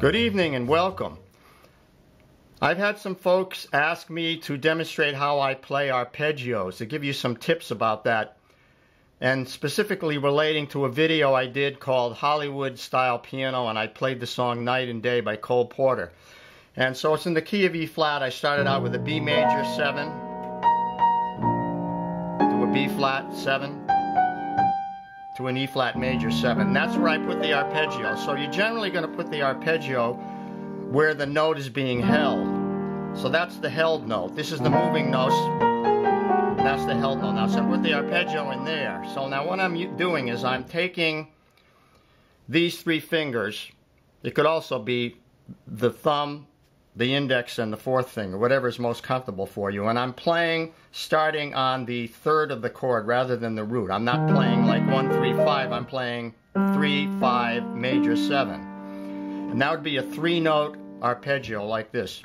Good evening and welcome. I've had some folks ask me to demonstrate how I play arpeggios, to give you some tips about that, and specifically relating to a video I did called Hollywood Style Piano, and I played the song Night and Day by Cole Porter. And so it's in the key of E flat. I started out with a B major 7, to a B flat 7, to an E flat major 7. That's where I put the arpeggio. So you're generally going to put the arpeggio where the note is being held. So that's the held note. This is the moving note. That's the held note. Now, so I put the arpeggio in there. So now what I'm doing is I'm taking these three fingers. It could also be the thumb, the index and the fourth finger, whatever is most comfortable for you. And I'm playing starting on the third of the chord rather than the root. I'm not playing like one, three, five. I'm playing three, five, major seven. And that would be a three note arpeggio like this.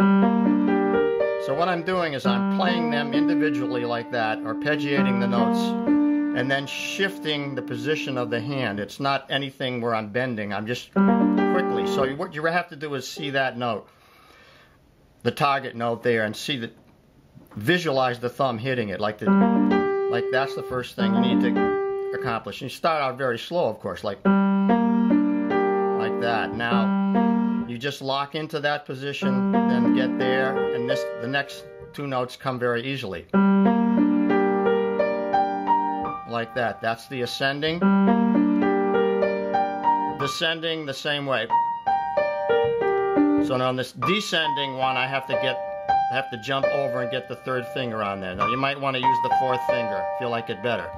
So what I'm doing is I'm playing them individually like that, arpeggiating the notes, and then shifting the position of the hand. It's not anything where I'm bending. I'm just quickly. So what you have to do is see that note the target note there and see that visualize the thumb hitting it like the like that's the first thing you need to accomplish. And you start out very slow, of course, like like that. Now you just lock into that position, then get there, and this the next two notes come very easily. Like that. That's the ascending. Descending the same way. So now on this descending one, I have to get, I have to jump over and get the third finger on there. Now you might want to use the fourth finger if you like it better.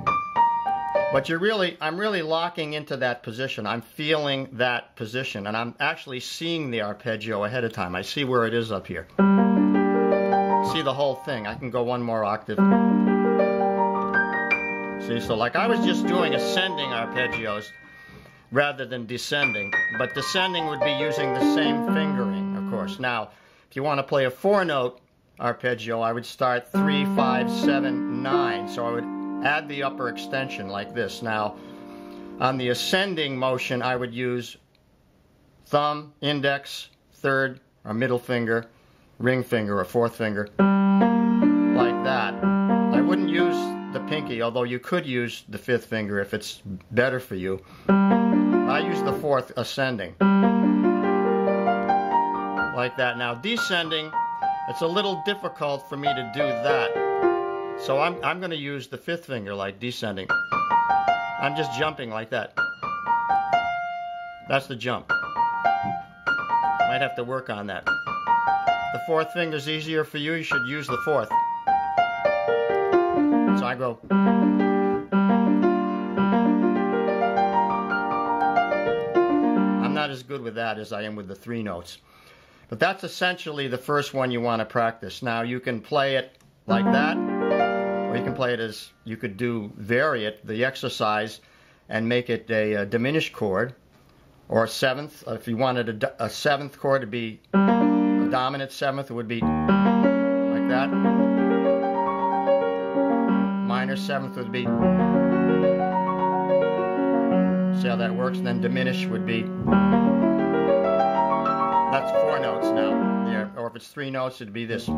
But you're really, I'm really locking into that position. I'm feeling that position, and I'm actually seeing the arpeggio ahead of time. I see where it is up here. See the whole thing. I can go one more octave. See, so like I was just doing ascending arpeggios rather than descending. But descending would be using the same fingering, course. Now, if you want to play a four note oh arpeggio, I would start three, five, seven, nine. So I would add the upper extension like this. Now, on the ascending motion, I would use thumb, index, third, or middle finger, ring finger, or fourth finger, like that. I wouldn't use the pinky, although you could use the fifth finger if it's better for you. I use the fourth ascending. Like that. Now descending, it's a little difficult for me to do that. So I'm, I'm going to use the fifth finger like descending. I'm just jumping like that. That's the jump. Might have to work on that. The fourth finger's easier for you, you should use the fourth. So I go. I'm not as good with that as I am with the three notes. But that's essentially the first one you want to practice. Now you can play it like that, or you can play it as you could do vary it, the exercise, and make it a, a diminished chord, or a seventh. If you wanted a, a seventh chord to be a dominant seventh, it would be like that minor seventh would be. See how that works? And then diminish would be. That's four notes now. Yeah, or if it's three notes, it'd be this. So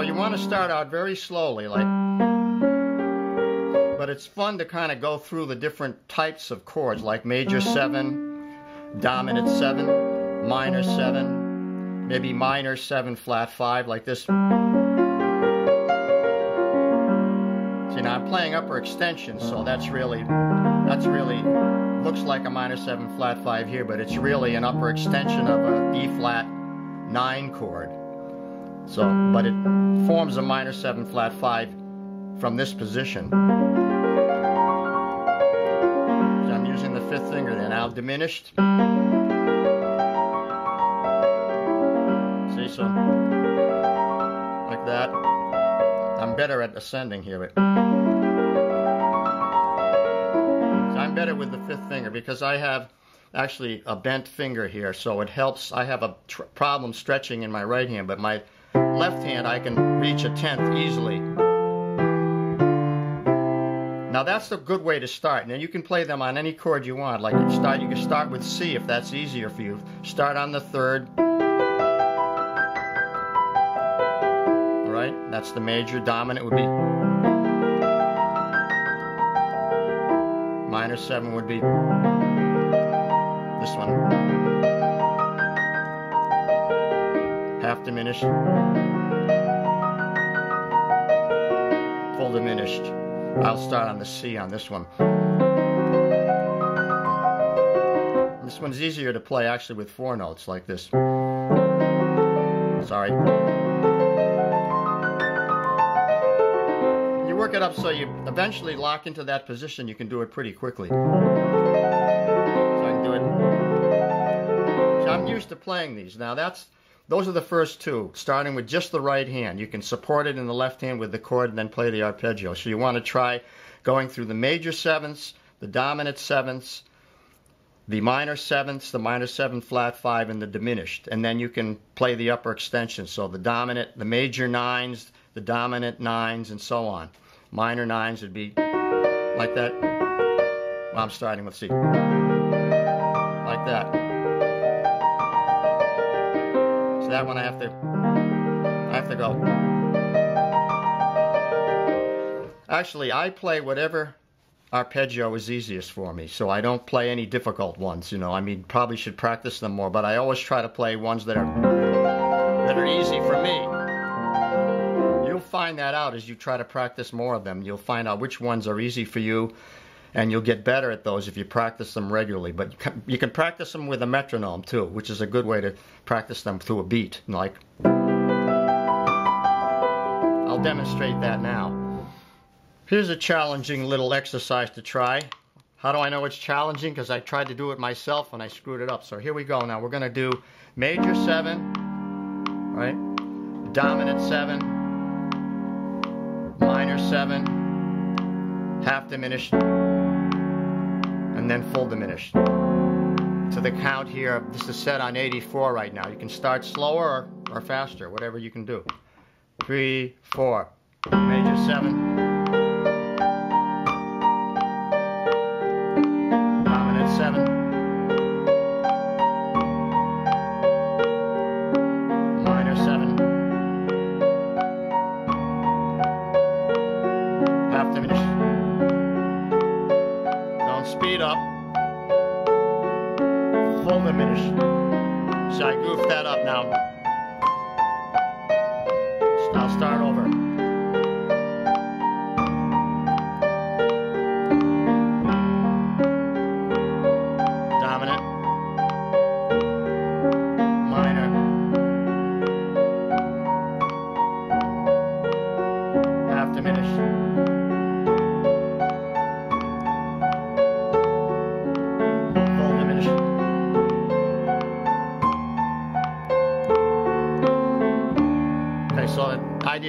you want to start out very slowly, like. But it's fun to kind of go through the different types of chords, like major seven, dominant seven, minor seven, maybe minor seven, flat five, like this. Now I'm playing upper extension, so that's really, that's really, looks like a minor 7 flat 5 here, but it's really an upper extension of a E flat 9 chord. So, but it forms a minor 7 flat 5 from this position. So I'm using the fifth finger then. Now diminished. See, so, like that. I'm better at ascending here. So I'm better with the fifth finger because I have actually a bent finger here, so it helps. I have a problem stretching in my right hand, but my left hand I can reach a tenth easily. Now that's a good way to start. Now you can play them on any chord you want. Like you start, you can start with C if that's easier for you. Start on the third. That's the major. Dominant would be. Minor seven would be this one. Half diminished. Full diminished. I'll start on the C on this one. This one's easier to play actually with four notes like this. Sorry. It up so you eventually lock into that position, you can do it pretty quickly. So I can do it. So I'm used to playing these. Now that's those are the first two, starting with just the right hand. You can support it in the left hand with the chord and then play the arpeggio. So you want to try going through the major sevenths, the dominant sevenths, the minor sevenths, the minor seven flat five, and the diminished. And then you can play the upper extension. So the dominant, the major nines, the dominant nines, and so on. Minor nines would be like that. Well, I'm starting with C. Like that. So that one I have to, I have to go. Actually, I play whatever arpeggio is easiest for me, so I don't play any difficult ones. You know, I mean, probably should practice them more, but I always try to play ones that are that are easy for me. Find that out as you try to practice more of them. You'll find out which ones are easy for you and you'll get better at those if you practice them regularly. But you can, you can practice them with a metronome too, which is a good way to practice them through a beat. Like, I'll demonstrate that now. Here's a challenging little exercise to try. How do I know it's challenging? Because I tried to do it myself and I screwed it up. So here we go. Now we're going to do major 7, right? Dominant 7, 7, half diminished, and then full diminished. To the count here, this is set on 84 right now. You can start slower or, faster, whatever you can do. Three, four, major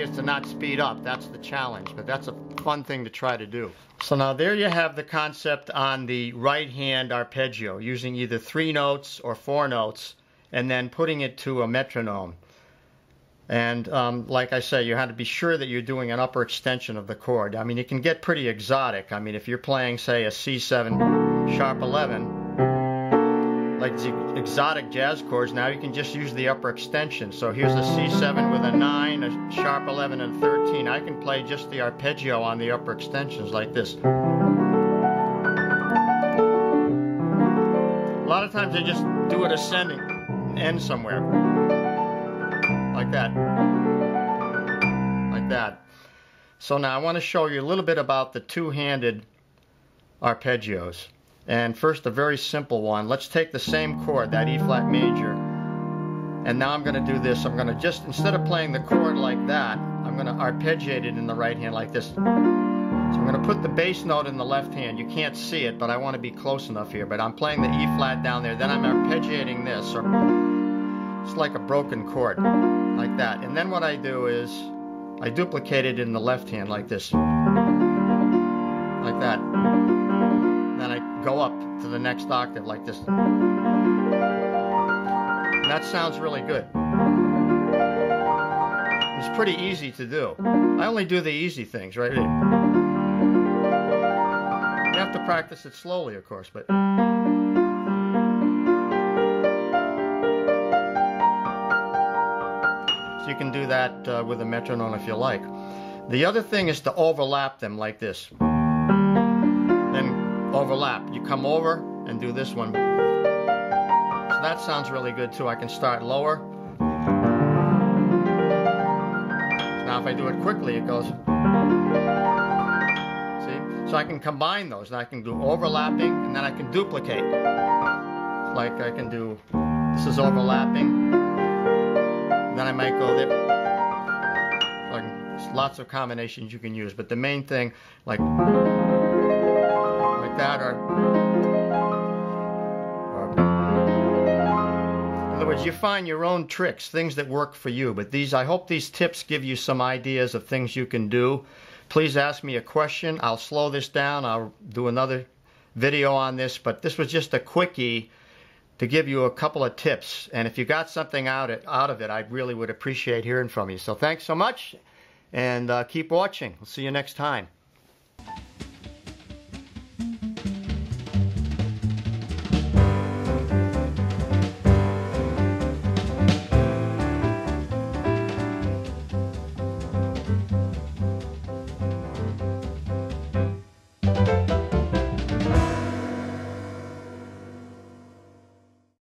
7, to not speed up. That's the challenge, but that's a fun thing to try to do. So now there you have the concept on the right hand arpeggio, using either three notes or four notes, and then putting it to a metronome. And um, like I say, you have to be sure that you're doing an upper extension of the chord. I mean, it can get pretty exotic. I mean, if you're playing, say, a C7 sharp 11, exotic jazz chords, now you can just use the upper extension. So here's a C7 with a 9, a sharp 11, and 13. I can play just the arpeggio on the upper extensions like this. A lot of times they just do it ascending, end somewhere. Like that. Like that. So now I want to show you a little bit about the two-handed arpeggios. And first, a very simple one. Let's take the same chord, that E flat major. And now I'm going to do this. I'm going to just, instead of playing the chord like that, I'm going to arpeggiate it in the right hand like this. So I'm going to put the bass note in the left hand. You can't see it, but I want to be close enough here. But I'm playing the E flat down there. Then I'm arpeggiating this. Or it's like a broken chord, like that. And then what I do is I duplicate it in the left hand like this. Like that then I go up to the next octave like this. And that sounds really good. It's pretty easy to do. I only do the easy things, right? You have to practice it slowly, of course, but. So you can do that uh, with a metronome if you like. The other thing is to overlap them like this. Overlap. You come over and do this one. So that sounds really good too. I can start lower. Now if I do it quickly, it goes. See? So I can combine those I can do overlapping and then I can duplicate. Like I can do, this is overlapping. Then I might go there. Lots of combinations you can use, but the main thing, like, that, or, or, in other words, you find your own tricks, things that work for you. But these, I hope these tips give you some ideas of things you can do. Please ask me a question. I'll slow this down. I'll do another video on this, but this was just a quickie to give you a couple of tips. And if you got something out, it, out of it, I really would appreciate hearing from you. So thanks so much, and uh, keep watching. We'll see you next time.